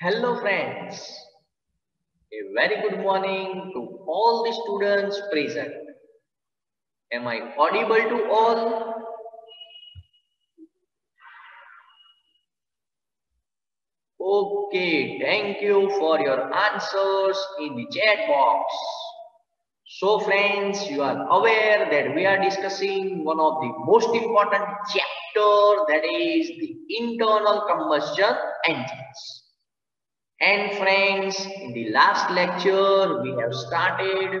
Hello friends. A very good morning to all the students present. Am I audible to all? Okay, thank you for your answers in the chat box. So friends, you are aware that we are discussing one of the most important chapter that is the internal combustion engines. And friends, in the last lecture, we have started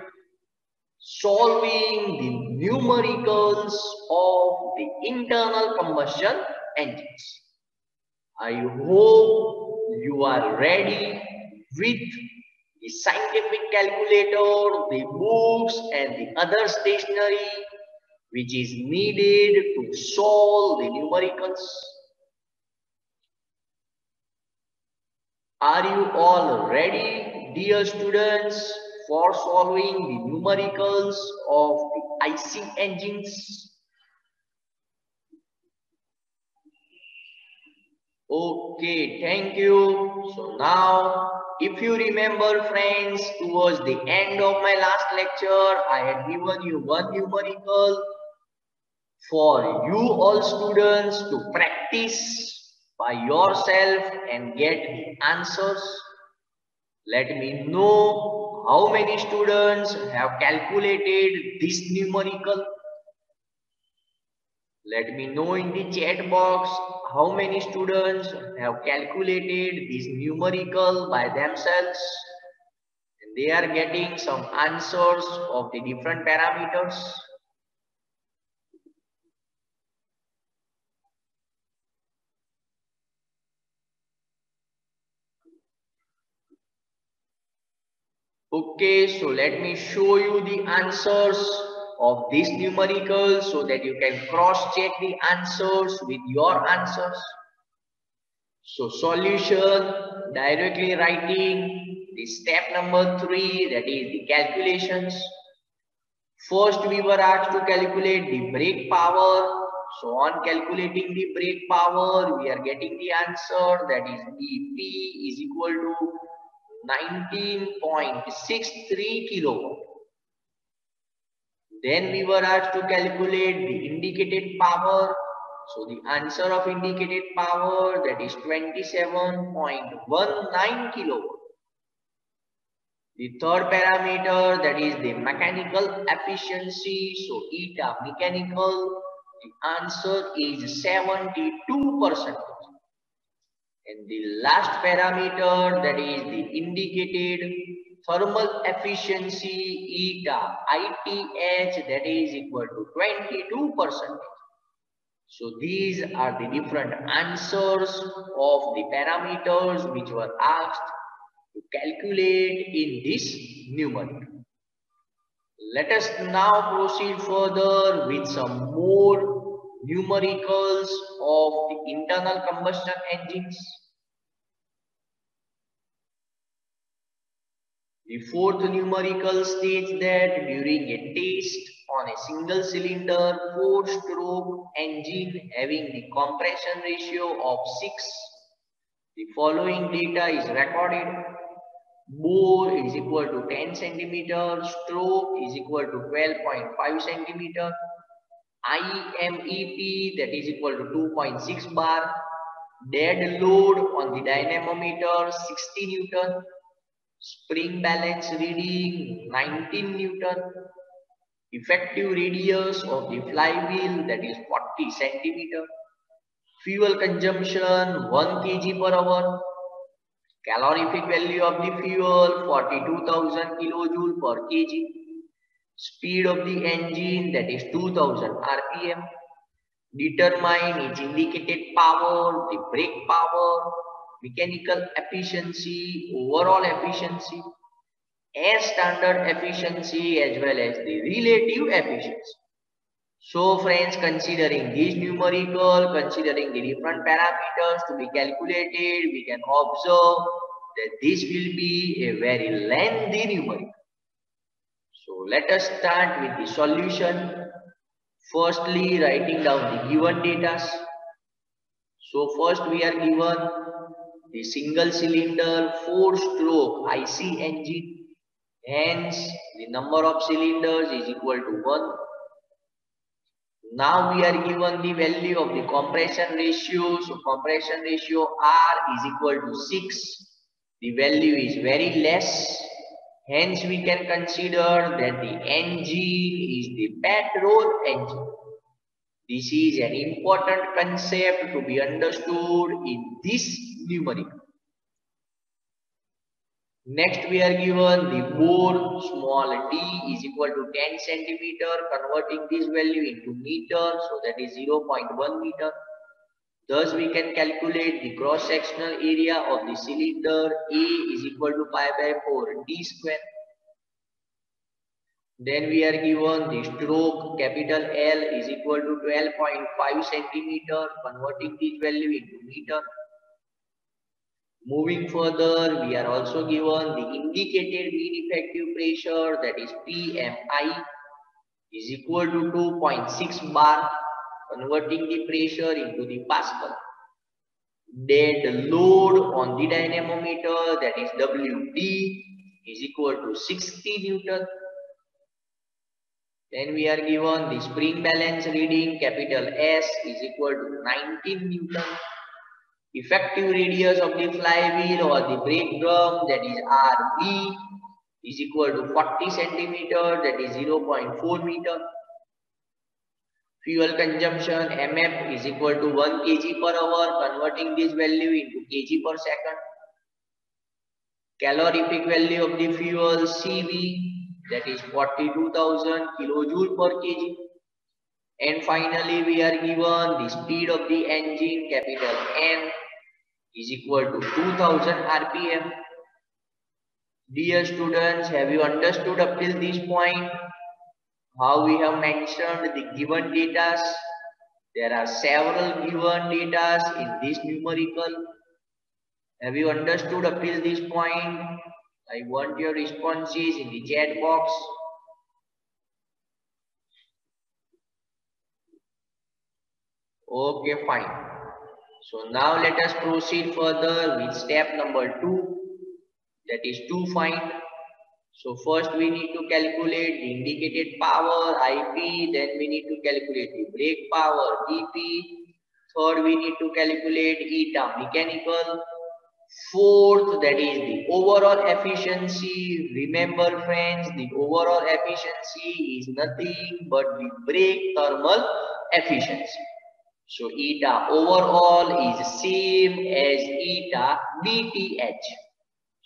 solving the numericals of the internal combustion engines. I hope you are ready with the scientific calculator, the books and the other stationery which is needed to solve the numericals. Are you all ready, dear students, for solving the numericals of the IC engines? Okay, thank you. So now, if you remember friends, towards the end of my last lecture, I had given you one numerical for you all students to practice by yourself and get the answers. Let me know how many students have calculated this numerical. Let me know in the chat box how many students have calculated this numerical by themselves. And they are getting some answers of the different parameters. Okay, so let me show you the answers of this numerical so that you can cross check the answers with your answers. So solution, directly writing the step number three, that is the calculations. First, we were asked to calculate the brake power. So on calculating the brake power, we are getting the answer that is BP is equal to 19.63 kilowatt. Then we were asked to calculate the indicated power. So the answer of indicated power that is 27.19 kilowatt. The third parameter that is the mechanical efficiency. So eta mechanical, the answer is 72%. And the last parameter that is the indicated thermal efficiency eta ITH that is equal to 22 percent. So these are the different answers of the parameters which were asked to calculate in this numerical. Let us now proceed further with some more numericals of the internal combustion engines. The fourth numerical states that during a test on a single cylinder four stroke engine having the compression ratio of 6, the following data is recorded. Bore is equal to 10 centimeter, stroke is equal to 12.5 centimeter, IMEP that is equal to 2.6 bar, dead load on the dynamometer 60 Newton, spring balance reading 19 Newton, effective radius of the flywheel that is 40 centimeter, fuel consumption 1 kg per hour, calorific value of the fuel 42,000 kilojoule per kg, speed of the engine that is 2000 rpm, determine its indicated power, the brake power, mechanical efficiency, overall efficiency, air standard efficiency as well as the relative efficiency. So friends, considering these numerical, considering the different parameters to be calculated, we can observe that this will be a very lengthy numerical. So let us start with the solution. Firstly, writing down the given data. So first we are given the single cylinder four stroke IC engine. Hence, the number of cylinders is equal to 1. Now we are given the value of the compression ratio. So compression ratio R is equal to 6. The value is very less. Hence we can consider that the engine is the petrol engine. This is an important concept to be understood in this numerical. Next, we are given the bore small d is equal to 10 centimeter, converting this value into meter, so that is 0.1 meter. Thus, we can calculate the cross-sectional area of the cylinder A is equal to pi by 4 d square. Then we are given the stroke capital L is equal to 12.5 centimeter, converting this value into meter. Moving further, we are also given the indicated mean effective pressure that is PMI is equal to 2.6 bar, converting the pressure into the Pascal. Dead load on the dynamometer that is WD is equal to 60 Newton. Then we are given the spring balance reading capital S is equal to 19 Newton effective radius of the flywheel or the brake drum that is RB is equal to 40 centimeter that is 0.4 meter. Fuel consumption MF is equal to 1 kg per hour converting this value into kg per second. Calorific value of the fuel CV that is 42,000 kilojoule per kg. And finally, we are given the speed of the engine, capital N, is equal to 2000 RPM. Dear students, have you understood up till this point how we have mentioned the given datas. There are several given datas in this numerical. Have you understood up till this point? I want your responses in the chat box. Okay, fine. So now let us proceed further with step number two, that is to find. So first we need to calculate the indicated power IP, then we need to calculate the brake power BP, third we need to calculate eta mechanical, fourth that is the overall efficiency. Remember friends, the overall efficiency is nothing but the brake thermal efficiency. So eta overall is same as eta BTH.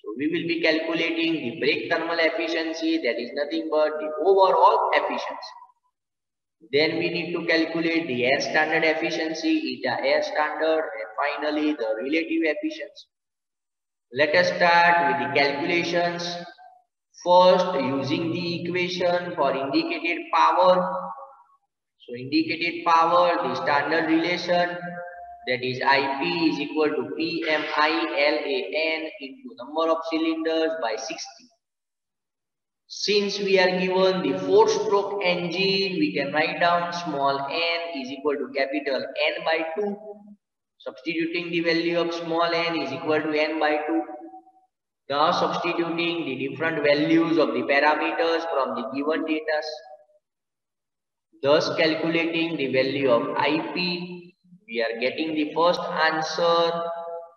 So we will be calculating the brake thermal efficiency that is nothing but the overall efficiency. Then we need to calculate the air standard efficiency, eta air standard and finally the relative efficiency. Let us start with the calculations. First using the equation for indicated power so indicated power, the standard relation that is IP is equal to PMILAN into number of cylinders by 60. Since we are given the four stroke engine, we can write down small n is equal to capital N by 2. Substituting the value of small n is equal to n by 2. Now substituting the different values of the parameters from the given data. Thus calculating the value of IP, we are getting the first answer.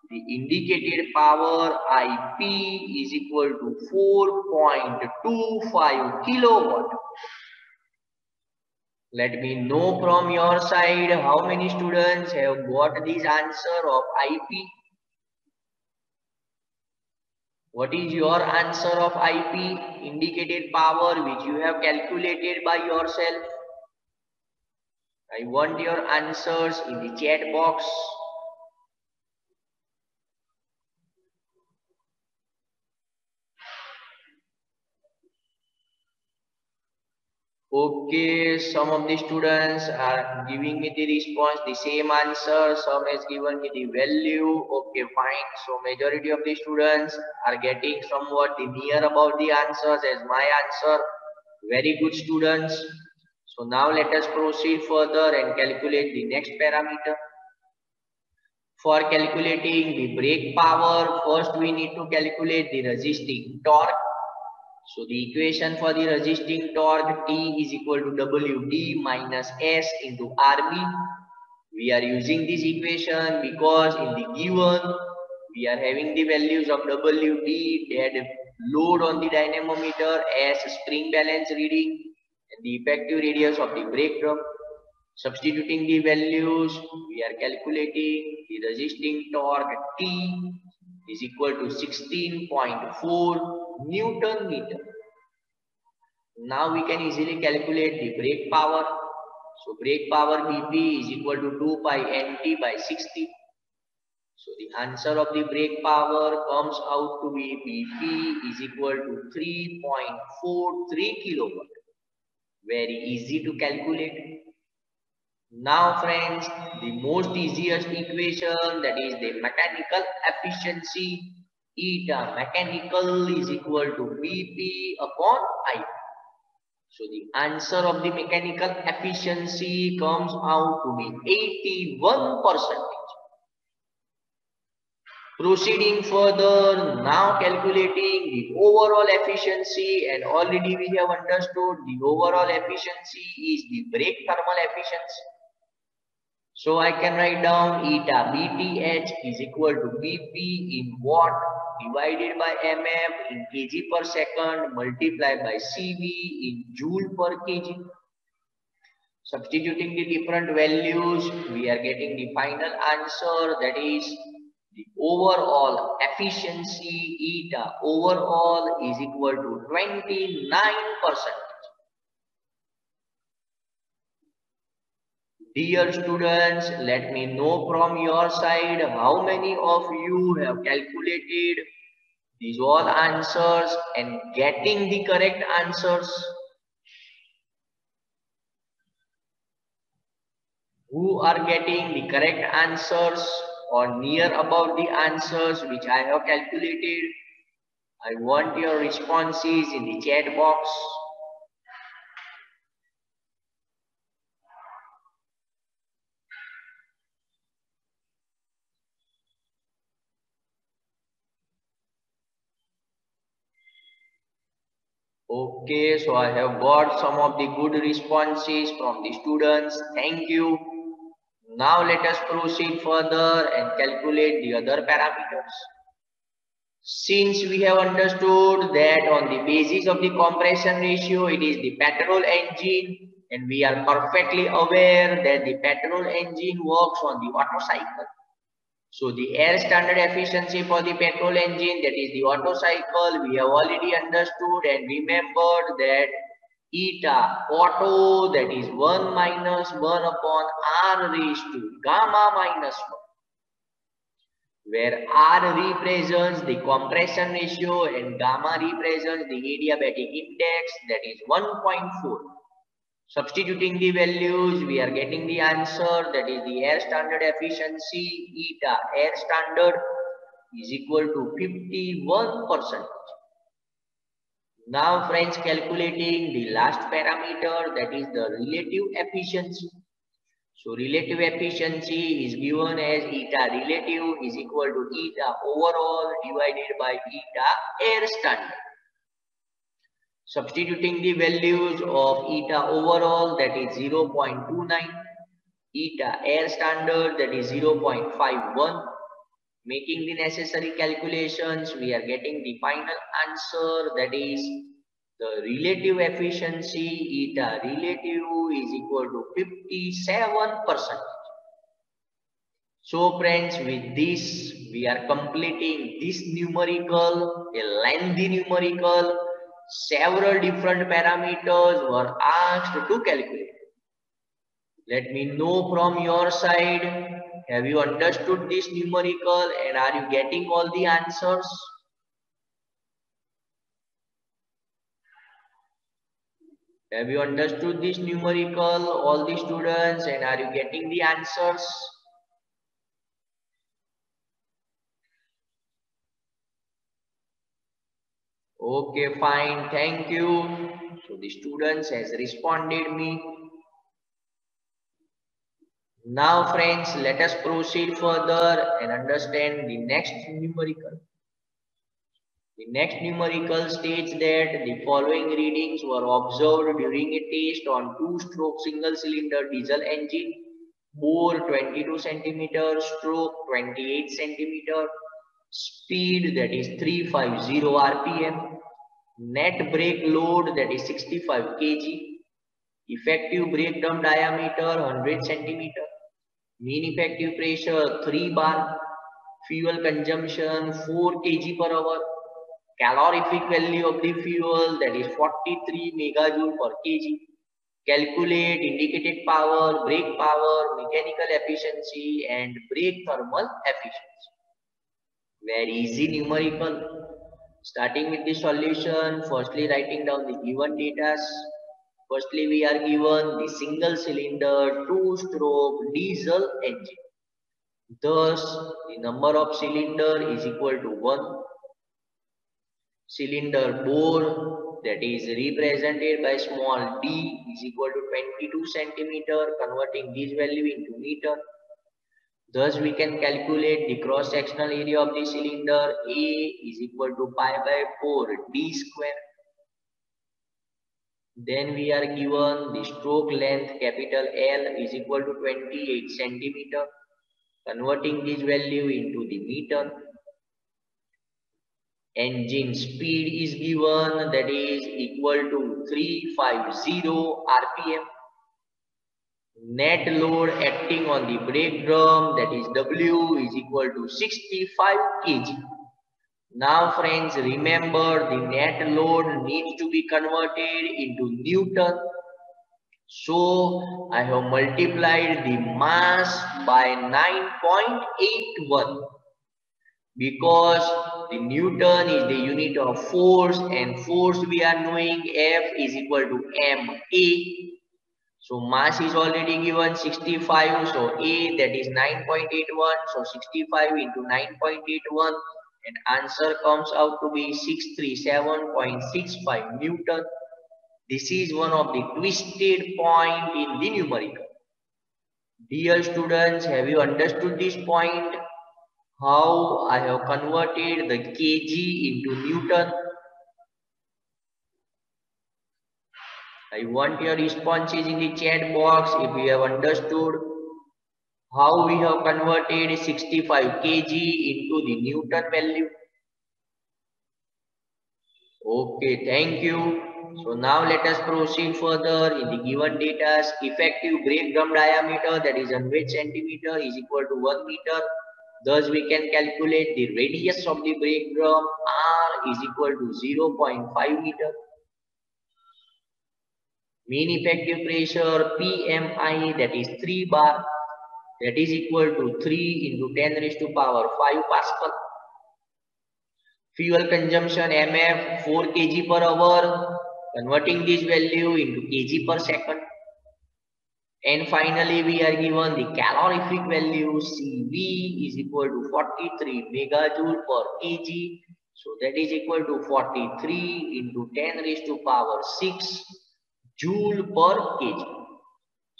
The indicated power IP is equal to 4.25 kilowatt. Let me know from your side how many students have got this answer of IP. What is your answer of IP, indicated power which you have calculated by yourself? I want your answers in the chat box. Okay, some of the students are giving me the response, the same answer. Some has given me the value. Okay, fine. So majority of the students are getting somewhat the near about the answers as my answer. Very good students. So now let us proceed further and calculate the next parameter. For calculating the brake power, first we need to calculate the resisting torque. So the equation for the resisting torque T is equal to WD minus S into RB. We are using this equation because in the given we are having the values of WD dead load on the dynamometer as spring balance reading the effective radius of the brake drum. Substituting the values, we are calculating the resisting torque T is equal to 16.4 Newton meter. Now we can easily calculate the brake power. So brake power BP is equal to 2 pi NT by 60. So the answer of the brake power comes out to be BP is equal to 3.43 kilowatt. Very easy to calculate. Now friends, the most easiest equation that is the mechanical efficiency eta mechanical is equal to BP upon I. So the answer of the mechanical efficiency comes out to be 81 percent. Proceeding further, now calculating the overall efficiency and already we have understood the overall efficiency is the brake thermal efficiency. So I can write down eta BTH is equal to BP in watt divided by MF in kg per second multiplied by CV in joule per kg. Substituting the different values, we are getting the final answer that is the overall efficiency eta overall is equal to 29 percent. Dear students, let me know from your side how many of you have calculated these all answers and getting the correct answers. Who are getting the correct answers? Or near about the answers which I have calculated. I want your responses in the chat box. Okay, so I have got some of the good responses from the students. Thank you. Now let us proceed further and calculate the other parameters. Since we have understood that on the basis of the compression ratio, it is the petrol engine and we are perfectly aware that the petrol engine works on the Otto cycle. So the air standard efficiency for the petrol engine, that is the Otto cycle, we have already understood and remembered that eta Otto that is 1 minus 1 upon r raised to gamma minus 1 where r represents the compression ratio and gamma represents the adiabatic index that is 1.4 substituting the values we are getting the answer that is the air standard efficiency eta air standard is equal to 51 percent now friends calculating the last parameter that is the relative efficiency. So relative efficiency is given as eta relative is equal to eta overall divided by eta air standard. Substituting the values of eta overall that is 0.29, eta air standard that is 0.51, making the necessary calculations, we are getting the final answer that is the relative efficiency eta relative is equal to 57 percent. So friends, with this, we are completing this numerical, a lengthy numerical. Several different parameters were asked to calculate. Let me know from your side have you understood this numerical and are you getting all the answers? Have you understood this numerical, all the students, and are you getting the answers? Okay, fine. Thank you. So the students has responded me. Now friends, let us proceed further and understand the next numerical. The next numerical states that the following readings were observed during a test on two-stroke single-cylinder diesel engine, bore 22 centimeter, stroke 28 centimeter, speed that is 350 rpm, net brake load that is 65 kg, effective brake drum diameter 100 centimeter, mean effective pressure 3 bar, fuel consumption 4 kg per hour, calorific value of the fuel that is 43 megajoule per kg. Calculate indicated power brake power mechanical efficiency and brake thermal efficiency. Very easy numerical. Starting with the solution firstly writing down the given data firstly we are given the single cylinder two stroke diesel engine. Thus the number of cylinder is equal to 1 cylinder bore that is represented by small d is equal to 22 centimeter converting this value into meter. Thus we can calculate the cross sectional area of the cylinder a is equal to pi by 4 d square then we are given the stroke length capital L is equal to 28 centimeter converting this value into the meter. Engine speed is given that is equal to 350 rpm net load acting on the brake drum that is w is equal to 65 kg now friends remember the net load needs to be converted into newton so i have multiplied the mass by 9.81 because the Newton is the unit of force and force we are knowing F is equal to ma. So mass is already given 65 so A that is 9.81 so 65 into 9.81 and answer comes out to be 637.65 Newton. This is one of the twisted point in the numerical. Dear students, have you understood this point? how I have converted the kg into Newton. I want your responses in the chat box if you have understood how we have converted 65 kg into the Newton value. Okay, thank you. So now let us proceed further in the given data. Effective brake drum diameter that is 100 centimeter is equal to 1 meter Thus, we can calculate the radius of the brake drum R is equal to 0.5 meter. Mean effective pressure PMI that is 3 bar that is equal to 3 into 10 raised to power 5 Pascal. Fuel consumption MF 4 kg per hour converting this value into kg per second. And finally, we are given the calorific value CV is equal to 43 megajoule per kg. So that is equal to 43 into 10 raised to power 6 joule per kg.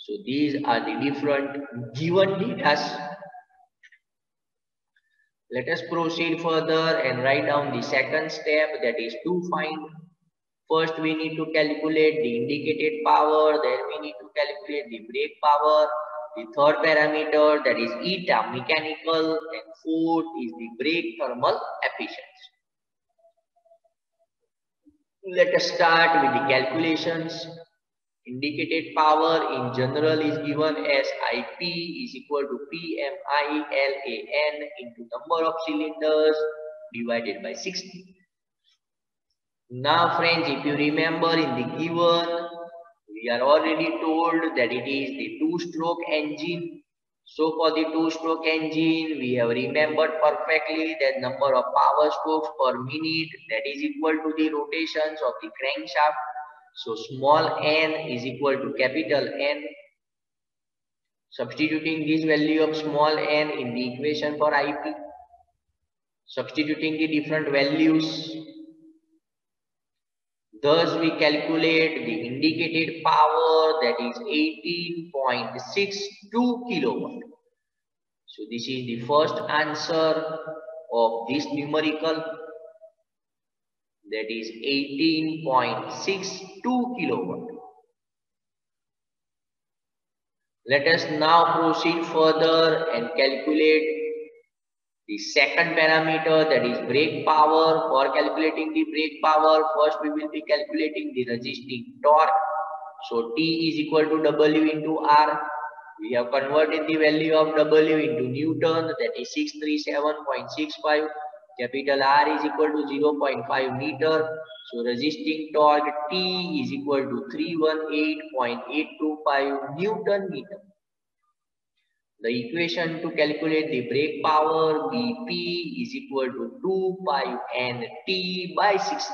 So these are the different given data. Let us proceed further and write down the second step that is to find First, we need to calculate the indicated power. Then we need to calculate the brake power. The third parameter that is eta mechanical and fourth is the brake thermal efficiency. Let us start with the calculations. Indicated power in general is given as IP is equal to PMILAN into number of cylinders divided by 60. Now friends, if you remember in the given, we are already told that it is the two-stroke engine. So for the two-stroke engine, we have remembered perfectly that number of power strokes per minute that is equal to the rotations of the crankshaft. So small n is equal to capital N. Substituting this value of small n in the equation for IP. Substituting the different values Thus, we calculate the indicated power that is 18.62 kilowatt. So, this is the first answer of this numerical that is 18.62 kilowatt. Let us now proceed further and calculate the second parameter that is brake power. For calculating the brake power, first we will be calculating the resisting torque. So T is equal to W into R. We have converted the value of W into Newton that is 637.65. Capital R is equal to 0.5 meter. So resisting torque T is equal to 318.825 Newton meter. The equation to calculate the brake power BP is equal to 2 pi NT by 60.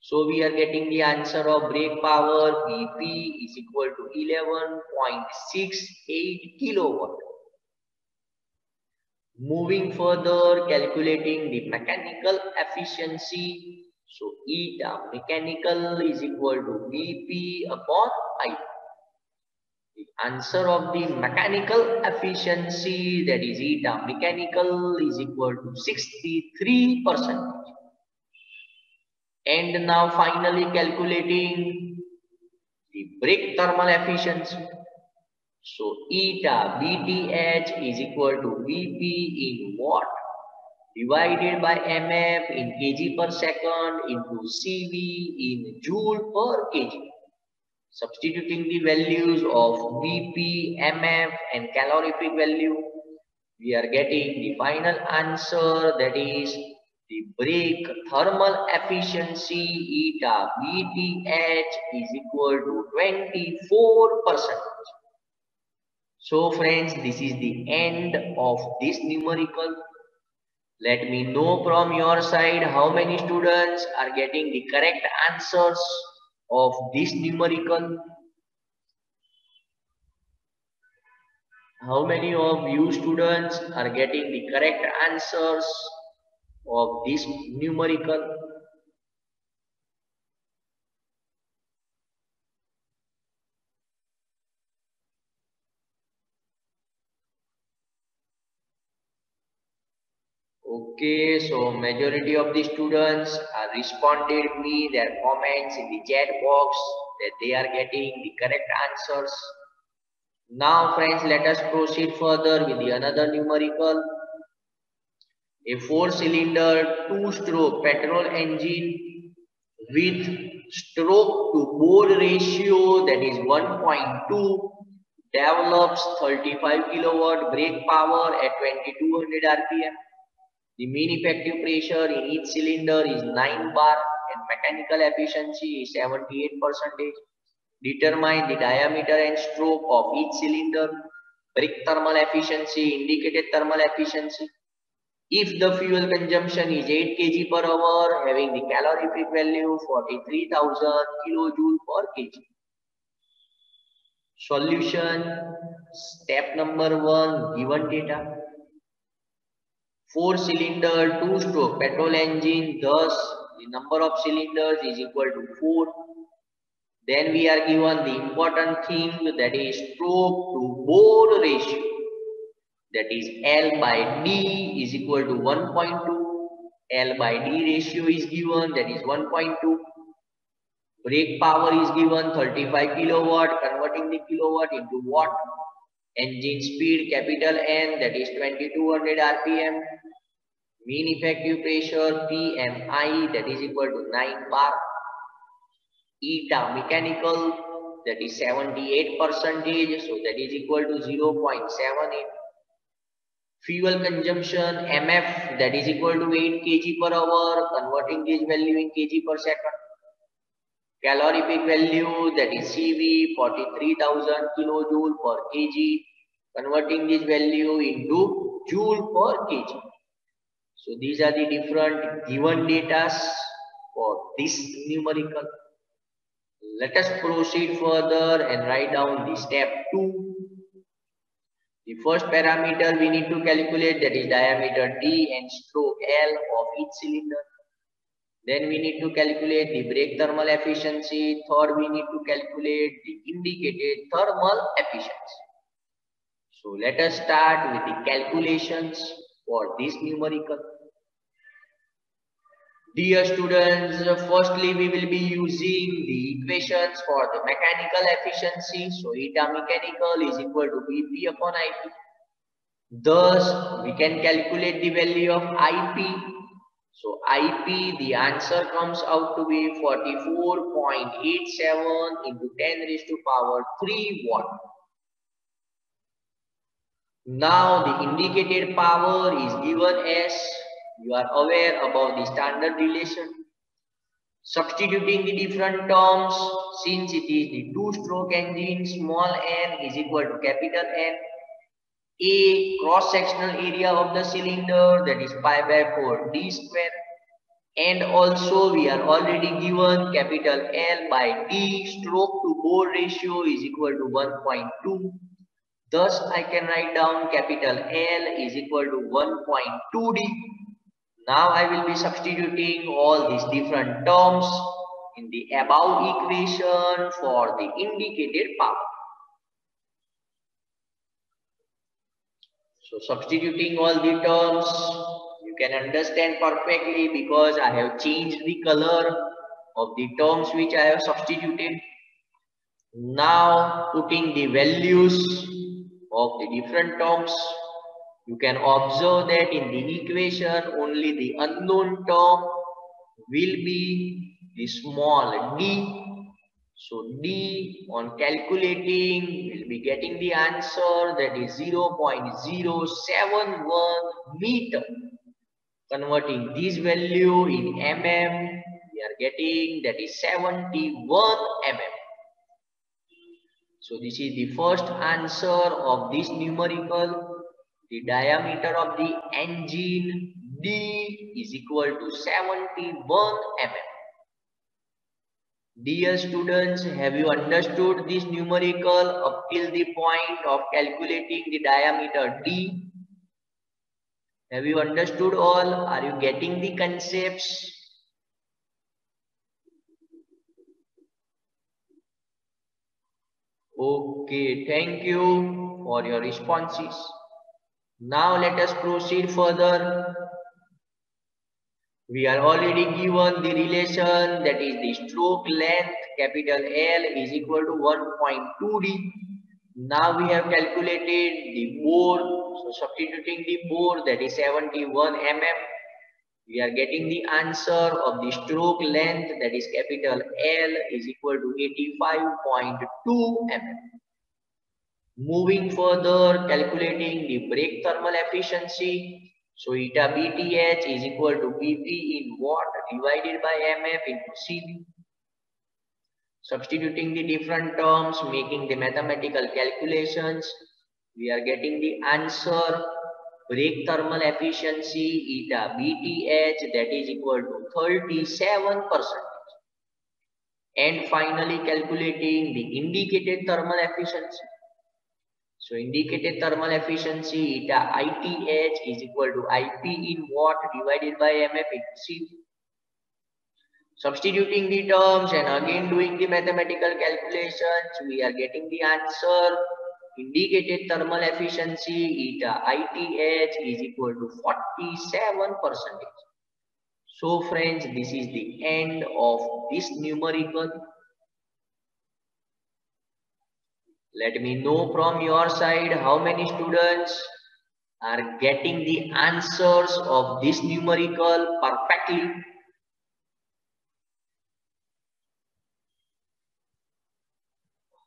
So we are getting the answer of brake power BP is equal to 11.68 kilowatt. Moving further, calculating the mechanical efficiency. So eta mechanical is equal to BP upon I. The answer of the mechanical efficiency that is eta mechanical is equal to 63 percent. And now finally calculating the brake thermal efficiency. So eta BTH is equal to BP in watt divided by MF in kg per second into CV in joule per kg. Substituting the values of BP, MF and calorific value, we are getting the final answer that is the brake thermal efficiency eta BTH is equal to 24%. So friends, this is the end of this numerical. Let me know from your side how many students are getting the correct answers of this numerical? How many of you students are getting the correct answers of this numerical? Okay, so majority of the students are responded me their comments in the chat box that they are getting the correct answers. Now friends, let us proceed further with the another numerical. A four cylinder, two stroke petrol engine with stroke to bore ratio that is 1.2 develops 35 kilowatt brake power at 2200 rpm the mean effective pressure in each cylinder is 9 bar and mechanical efficiency is 78 percentage. Determine the diameter and stroke of each cylinder. Brake thermal efficiency, indicated thermal efficiency. If the fuel consumption is 8 kg per hour, having the calorific value 43,000 kilojoule per kg. Solution, step number 1, given data four cylinder two stroke petrol engine thus the number of cylinders is equal to 4 then we are given the important thing that is stroke to bore ratio. That is L by D is equal to 1.2 L by D ratio is given that is 1.2 brake power is given 35 kilowatt converting the kilowatt into watt engine speed capital N that is 2200 rpm mean effective pressure PMI that is equal to 9 bar eta mechanical that is 78 percentage so that is equal to 0.78 fuel consumption MF that is equal to 8 kg per hour converting this value in kg per second calorific value that is CV 43,000 kilojoule per kg converting this value into joule per kg. So these are the different given data for this numerical. Let us proceed further and write down the step 2. The first parameter we need to calculate that is diameter D and stroke L of each cylinder. Then we need to calculate the brake thermal efficiency. Third, we need to calculate the indicated thermal efficiency. So let us start with the calculations for this numerical. Dear students, firstly we will be using the equations for the mechanical efficiency. So eta mechanical is equal to BP upon Ip. Thus, we can calculate the value of Ip so IP, the answer comes out to be 44.87 into 10 raised to power 3 watt. Now the indicated power is given as you are aware about the standard relation. Substituting the different terms since it is the two-stroke engine small n is equal to capital N a cross-sectional area of the cylinder that is pi by 4 d square. And also we are already given capital L by D stroke to bore ratio is equal to 1.2 thus I can write down capital L is equal to 1.2D now I will be substituting all these different terms in the above equation for the indicated power So substituting all the terms, you can understand perfectly because I have changed the color of the terms which I have substituted. Now putting the values of the different terms, you can observe that in the equation only the unknown term will be the small d so D on calculating will be getting the answer that is 0.071 meter. Converting this value in mm, we are getting that is 71 mm. So this is the first answer of this numerical. The diameter of the engine D is equal to 71 mm. Dear students, have you understood this numerical up till the point of calculating the diameter D? Have you understood all? Are you getting the concepts? Okay, thank you for your responses. Now let us proceed further we are already given the relation that is the stroke length capital L is equal to 1.2D. Now we have calculated the bore. So substituting the bore that is 71 mm. We are getting the answer of the stroke length that is capital L is equal to 85.2 mm. Moving further, calculating the brake thermal efficiency. So eta BTH is equal to BP in watt divided by MF into CV. Substituting the different terms, making the mathematical calculations, we are getting the answer brake thermal efficiency eta BTH that is equal to 37 percent. And finally calculating the indicated thermal efficiency. So indicated thermal efficiency eta ITH is equal to IP in watt divided by MF into C. Substituting the terms and again doing the mathematical calculations, we are getting the answer. Indicated thermal efficiency eta ITH is equal to 47 percentage. So friends, this is the end of this numerical. Let me know from your side how many students are getting the answers of this numerical perfectly.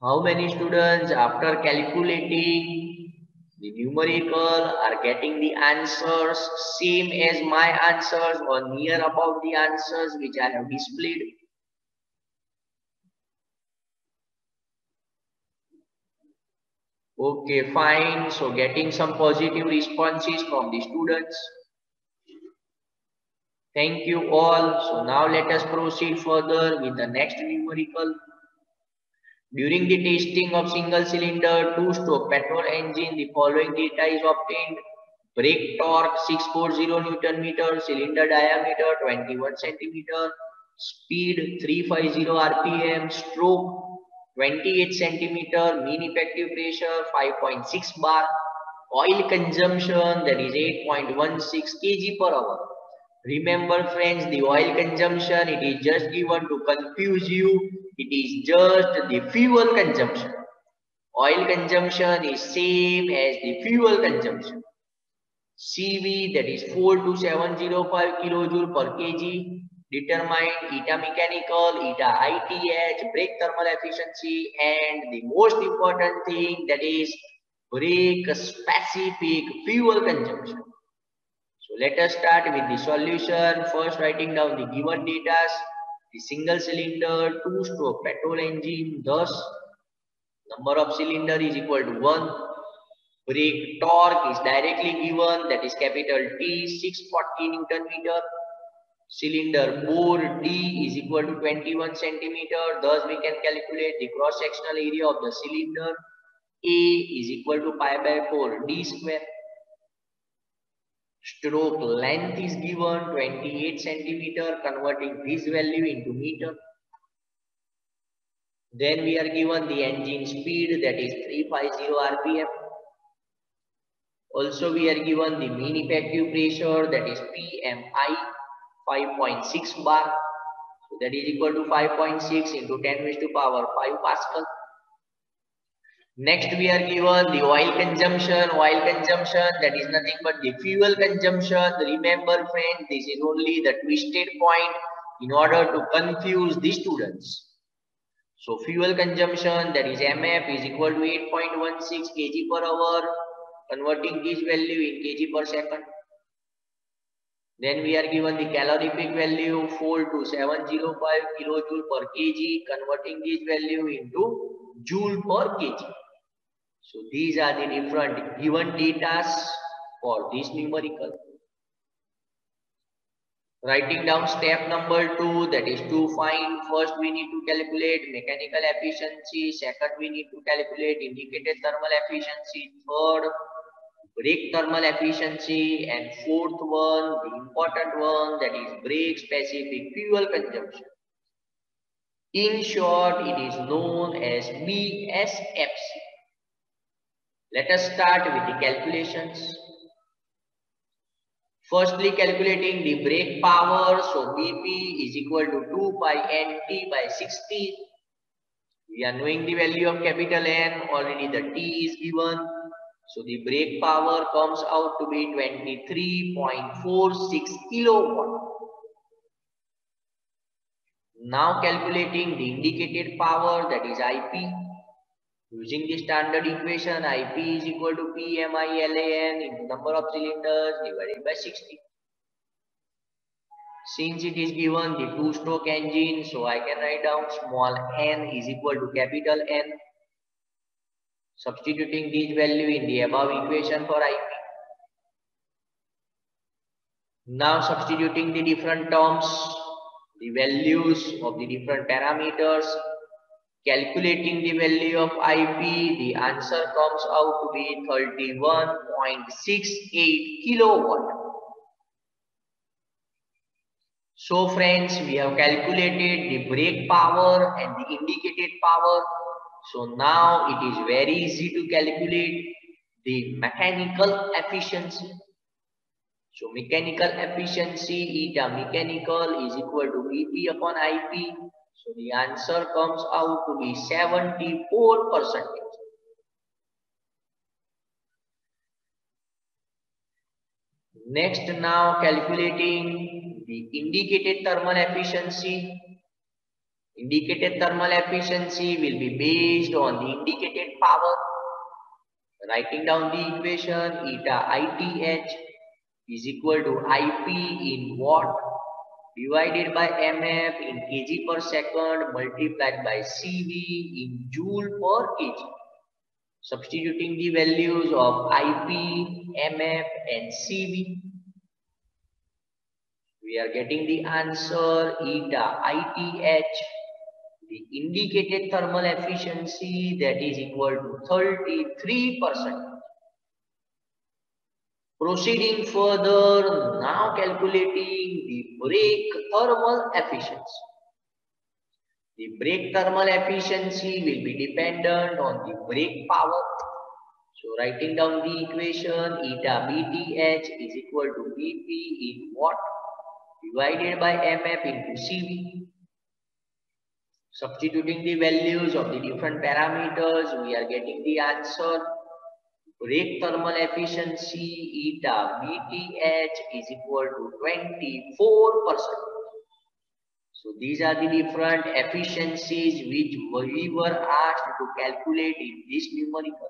How many students after calculating the numerical are getting the answers same as my answers or near about the answers which I have displayed? Okay, fine. So getting some positive responses from the students. Thank you all. So now let us proceed further with the next numerical. During the testing of single cylinder two-stroke petrol engine, the following data is obtained. Brake torque 640 Newton meter, cylinder diameter 21 centimeter, speed 350 RPM, stroke 28 centimeter, mean effective pressure 5.6 bar, oil consumption that is 8.16 kg per hour. Remember friends, the oil consumption, it is just given to confuse you. It is just the fuel consumption. Oil consumption is same as the fuel consumption. CV that is 42705 kilojoule per kg determined eta mechanical, eta ITH, brake thermal efficiency and the most important thing that is brake specific fuel consumption. So let us start with the solution. First writing down the given data. The single cylinder, two stroke petrol engine, thus number of cylinder is equal to 1. Brake torque is directly given that is capital T 640 Newton meter. Cylinder bore D is equal to 21 centimeter. Thus we can calculate the cross sectional area of the cylinder. A is equal to pi by 4 D square. Stroke length is given 28 centimeter, converting this value into meter. Then we are given the engine speed that is 350 rpm. Also we are given the mean effective pressure that is PMI 5.6 bar. So that is equal to 5.6 into 10 raised to power 5 Pascal. Next, we are given the oil consumption. Oil consumption, that is nothing but the fuel consumption. Remember, friend, this is only the twisted point in order to confuse the students. So, fuel consumption, that is MF, is equal to 8.16 kg per hour. Converting this value in kg per second. Then we are given the calorific value 42705 kilojoule per kg, converting this value into joule per kg. So these are the different given data for this numerical. Writing down step number two, that is to find, first we need to calculate mechanical efficiency, second we need to calculate indicated thermal efficiency, third brake thermal efficiency, and fourth one, the important one, that is brake specific fuel consumption. In short, it is known as BSFC. Let us start with the calculations. Firstly, calculating the brake power. So, BP is equal to 2 pi NT by 60. We are knowing the value of capital N. Already the T is given. So, the brake power comes out to be 23.46 kilowatt. Now calculating the indicated power that is IP. Using the standard equation, IP is equal to PMI L A N into number of cylinders divided by 60. Since it is given the two-stroke engine, so I can write down small n is equal to capital N. Substituting this value in the above equation for IP. Now substituting the different terms, the values of the different parameters Calculating the value of IP, the answer comes out to be 31.68 kilowatt. So friends, we have calculated the brake power and the indicated power. So now it is very easy to calculate the mechanical efficiency. So mechanical efficiency, eta mechanical is equal to BP upon IP so the answer comes out to be 74 percentage. Next now calculating the indicated thermal efficiency. Indicated thermal efficiency will be based on the indicated power. Writing down the equation eta ITH is equal to IP in watt divided by mf in kg per second multiplied by cv in joule per kg. Substituting the values of ip, mf and cv. We are getting the answer eta ith the indicated thermal efficiency that is equal to 33 percent Proceeding further, now calculating the brake thermal efficiency. The brake thermal efficiency will be dependent on the brake power. So writing down the equation, eta BTH is equal to BP in watt divided by MF into CV. Substituting the values of the different parameters, we are getting the answer. Brake thermal efficiency eta BTH is equal to 24%. So these are the different efficiencies which we were asked to calculate in this numerical.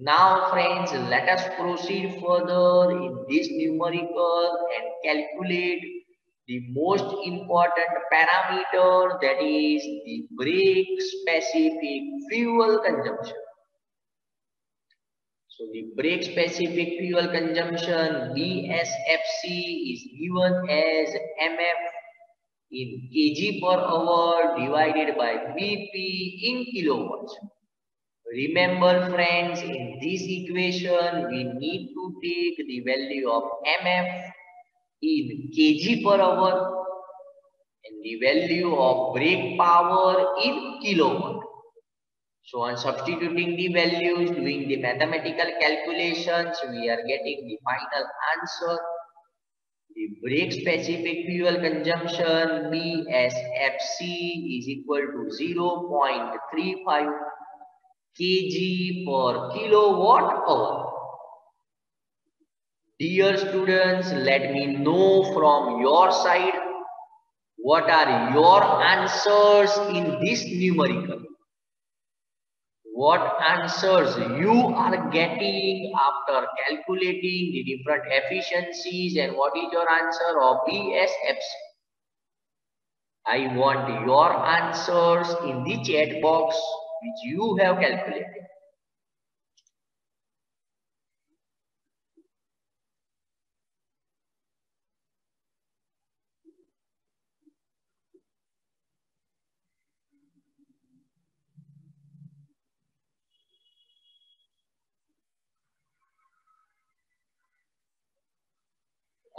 Now friends, let us proceed further in this numerical and calculate the most important parameter that is the brake specific fuel consumption. So the brake specific fuel consumption BSFC is given as MF in kg per hour divided by BP in kilowatts. Remember friends, in this equation, we need to take the value of MF in kg per hour and the value of brake power in kilowatt. So on substituting the values, doing the mathematical calculations, we are getting the final answer. The brake specific fuel consumption BSFC is equal to 0.35 kg per kilowatt hour. Dear students, let me know from your side what are your answers in this numerical. What answers you are getting after calculating the different efficiencies and what is your answer of BSFC. I want your answers in the chat box which you have calculated.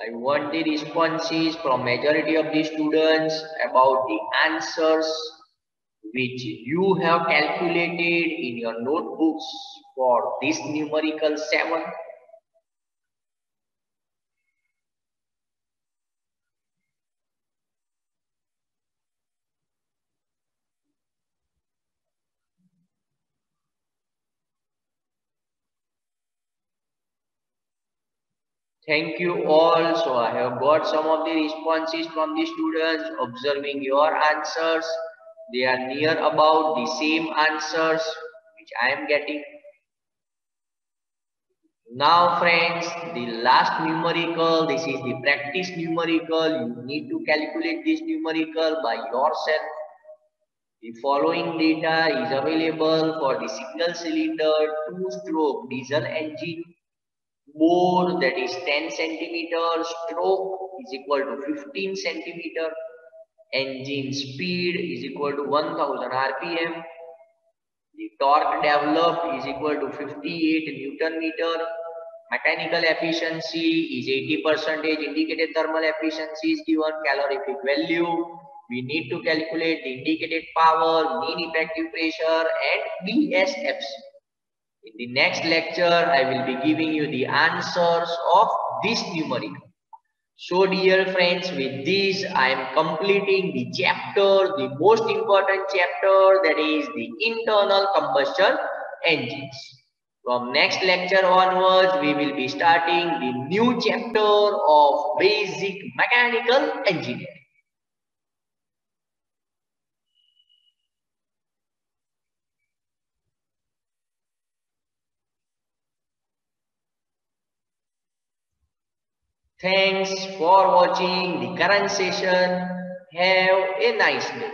I want the responses from majority of the students about the answers which you have calculated in your notebooks for this numerical 7. Thank you all. So I have got some of the responses from the students observing your answers. They are near about the same answers which I am getting. Now friends, the last numerical, this is the practice numerical. You need to calculate this numerical by yourself. The following data is available for the single cylinder two-stroke diesel engine. Bore that is 10 centimeter, stroke is equal to 15 centimeter engine speed is equal to 1000 rpm the torque developed is equal to 58 newton meter mechanical efficiency is 80 percentage indicated thermal efficiency is given calorific value we need to calculate the indicated power mean effective pressure and bsfc in the next lecture i will be giving you the answers of this numerical so dear friends, with this I am completing the chapter, the most important chapter that is the internal combustion engines. From next lecture onwards, we will be starting the new chapter of basic mechanical engineering. Thanks for watching the current session. Have a nice day.